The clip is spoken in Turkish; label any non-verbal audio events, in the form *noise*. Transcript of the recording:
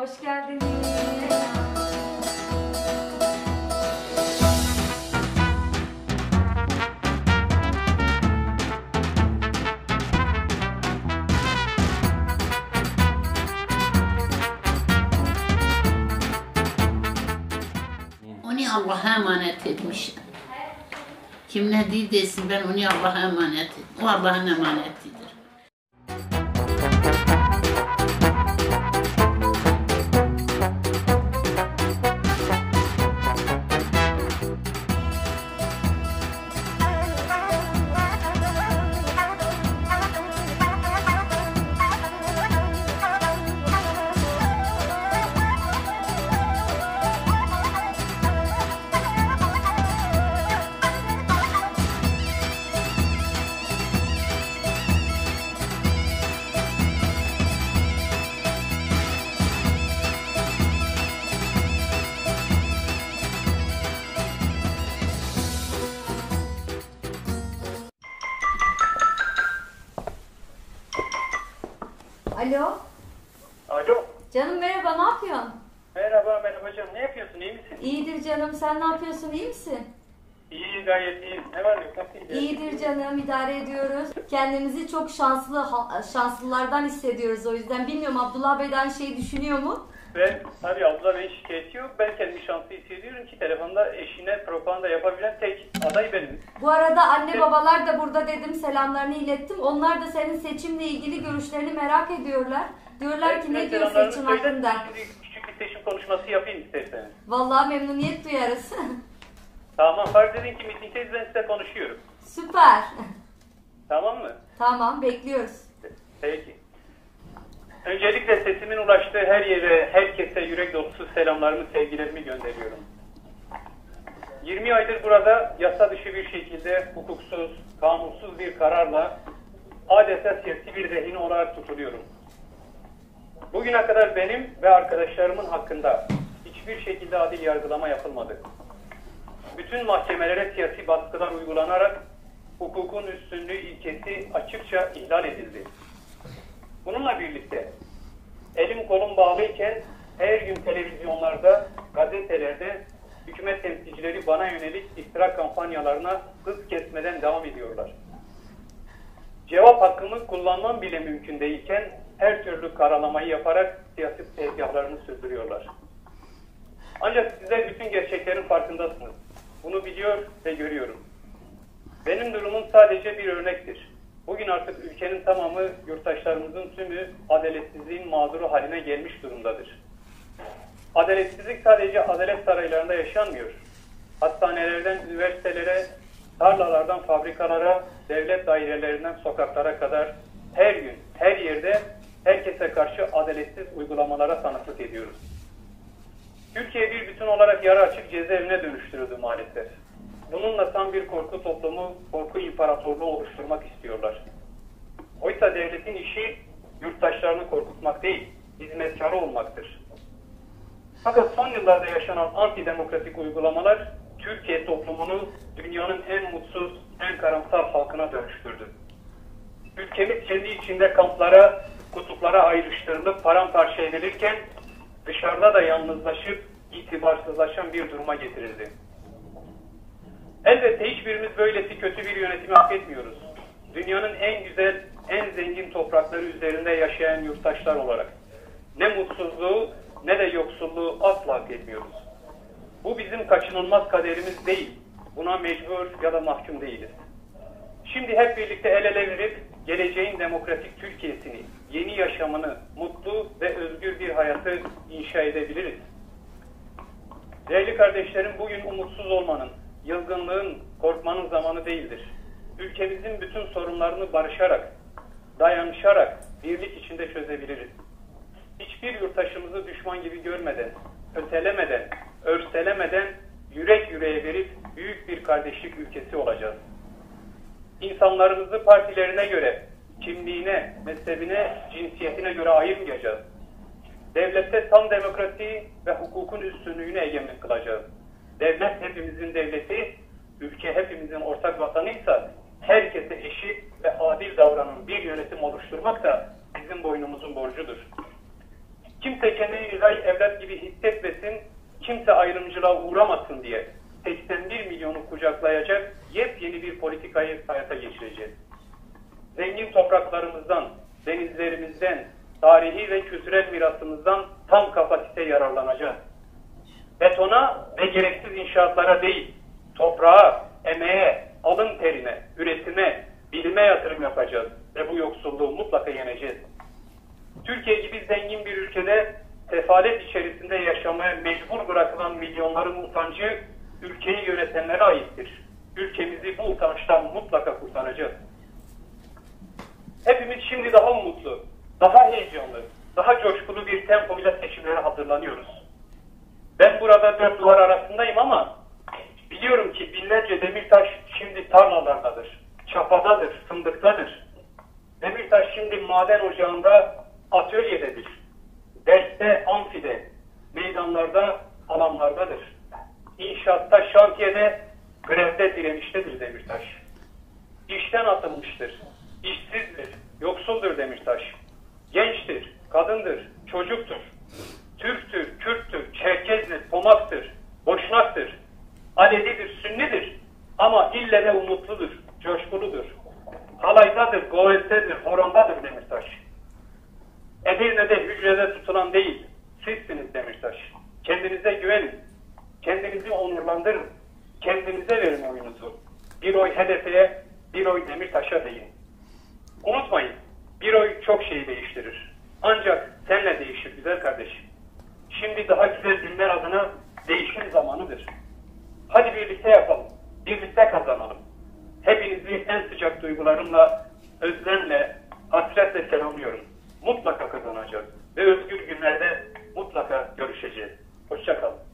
Hoş geldiniz. Allah'a emanet etmiş. Kim ne değil desin ben onu Allah'a emanet ettim. O Allah'ın emanetidir. Alo. Alo. Canım merhaba ne yapıyorsun? Merhaba merhaba canım. Ne yapıyorsun? İyi misin? İyidir canım sen ne yapıyorsun iyi misin? İyi gayet iyi. Ne var yok? Nasıl? İyidir canım idare ediyoruz. Kendimizi çok şanslı şanslılardan hissediyoruz o yüzden. Bilmiyorum Abdullah Bey de aynı şeyi düşünüyor mu? Ben tabii abla benim şikayeti yok. Ben kendimi şanslı hissediyorum ki telefonda eşine propaganda yapabilen tek aday benim. Bu arada anne babalar da burada dedim selamlarını ilettim. Onlar da senin seçimle ilgili görüşlerini merak ediyorlar. Diyorlar ki ne diyor seçim hakkında? Küçük bir seçim konuşması yapayım isterseniz. Vallahi memnuniyet duyarız. *laughs* Tamam fark edin ki mitingdeyiz ben size konuşuyorum. Süper. Tamam mı? Tamam bekliyoruz. Peki. Öncelikle sesimin ulaştığı her yere, herkese yürek dolusu selamlarımı, sevgilerimi gönderiyorum. 20 aydır burada yasa dışı bir şekilde hukuksuz, kanunsuz bir kararla adeta siyasi bir rehin olarak tutuluyorum. Bugüne kadar benim ve arkadaşlarımın hakkında hiçbir şekilde adil yargılama yapılmadı. Bütün mahkemelere siyasi baskılar uygulanarak hukukun üstünlüğü ilkesi açıkça ihlal edildi. Bununla birlikte elim kolum bağlıyken her gün televizyonlarda, gazetelerde hükümet temsilcileri bana yönelik iftira kampanyalarına hız kesmeden devam ediyorlar. Cevap hakkımı kullanmam bile mümkün değilken her türlü karalamayı yaparak siyasi tezgahlarını sürdürüyorlar. Ancak sizler bütün gerçeklerin farkındasınız. Bunu biliyor ve görüyorum. Benim durumum sadece bir örnektir. Bugün artık ülkenin tamamı, yurttaşlarımızın tümü adaletsizliğin mağduru haline gelmiş durumdadır. Adaletsizlik sadece adalet saraylarında yaşanmıyor. Hastanelerden üniversitelere, tarlalardan fabrikalara, devlet dairelerinden sokaklara kadar her gün, her yerde herkese karşı adaletsiz uygulamalara tanıklık ediyoruz. Türkiye bir bütün olarak yarı açık cezaevine dönüştürüldü maalesef. Bununla tam bir korku toplumu, korku imparatorluğu oluşturmak istiyorlar. Oysa devletin işi yurttaşlarını korkutmak değil, hizmetkarı olmaktır. Fakat son yıllarda yaşanan antidemokratik uygulamalar Türkiye toplumunu dünyanın en mutsuz, en karamsar halkına dönüştürdü. Ülkemiz kendi içinde kamplara, kutuplara ayrıştırılıp paramparça edilirken dışarıda da yalnızlaşıp itibarsızlaşan bir duruma getirildi. Elbette hiçbirimiz böylesi kötü bir yönetimi hak etmiyoruz. Dünyanın en güzel, en zengin toprakları üzerinde yaşayan yurttaşlar olarak ne mutsuzluğu ne de yoksulluğu asla hak etmiyoruz. Bu bizim kaçınılmaz kaderimiz değil. Buna mecbur ya da mahkum değiliz. Şimdi hep birlikte el ele verip geleceğin demokratik Türkiye'sini, yeni yaşamını, mutlu ve özgür bir hayatı inşa edebiliriz. Değerli kardeşlerim bugün umutsuz olmanın, yılgınlığın, korkmanın zamanı değildir. Ülkemizin bütün sorunlarını barışarak, dayanışarak, birlik içinde çözebiliriz. Hiçbir yurttaşımızı düşman gibi görmeden, ötelemeden, örselemeden yürek yüreğe verip büyük bir kardeşlik ülkesi olacağız. İnsanlarımızı partilerine göre, kimliğine, mezhebine, cinsiyetine göre ayırmayacağız. Devlette tam demokrasi ve hukukun üstünlüğünü egemen kılacağız. Devlet hepimizin devleti, ülke hepimizin ortak vatanıysa herkese eşit ve adil davranan bir yönetim oluşturmak da bizim boynumuzun borcudur. Kimse kendini ilahi evlat gibi hissetmesin, kimse ayrımcılığa uğramasın diye 81 milyonu kucaklayacak yepyeni bir politikayı hayata geçireceğiz. Zengin topraklarımızdan, denizlerimizden, tarihi ve kültürel mirasımızdan tam kapasite yararlanacağız. Betona ve gereksiz inşaatlara değil, toprağa, emeğe, alın terine, üretime, bilime yatırım yapacağız ve bu yoksulluğu mutlaka yeneceğiz. Türkiye gibi zengin bir ülkede sefalet içerisinde yaşamaya mecbur bırakılan milyonların utancı ülkeyi yönetenlere aittir. Ülkemizi bu utançtan mutlaka kurtaracağız. Hepimiz şimdi daha umutlu, daha heyecanlı, daha coşkulu bir tempoyla seçimlere hazırlanıyoruz. Ben burada dört duvar arasındayım ama biliyorum ki binlerce Demirtaş şimdi tarlalardadır, çapadadır, fındıktadır. Demirtaş şimdi maden ocağında atölyededir. Derste, amfide, meydanlarda, alanlardadır. İnşaatta, şantiyede, grevde direniştedir Demirtaş. Govettedir, horondadır Demirtaş. Edirne'de hücrede tutulan değil, sizsiniz Demirtaş. Kendinize güvenin. Kendinizi onurlandırın. Kendinize verin oyunuzu. Bir oy hedefe, bir oy Demirtaş'a deyin. Unutmayın, bir oy çok şeyi değiştirir. Ancak senle değişir güzel kardeşim. Şimdi daha güzel günler adına değişim zamanıdır. Hadi birlikte yapalım. Birlikte kazanalım. Hepinizi en sıcak duygularımla, özlemle, hasretle selamlıyorum. Mutlaka kazanacağız. Ve özgür günlerde mutlaka görüşeceğiz. Hoşçakalın.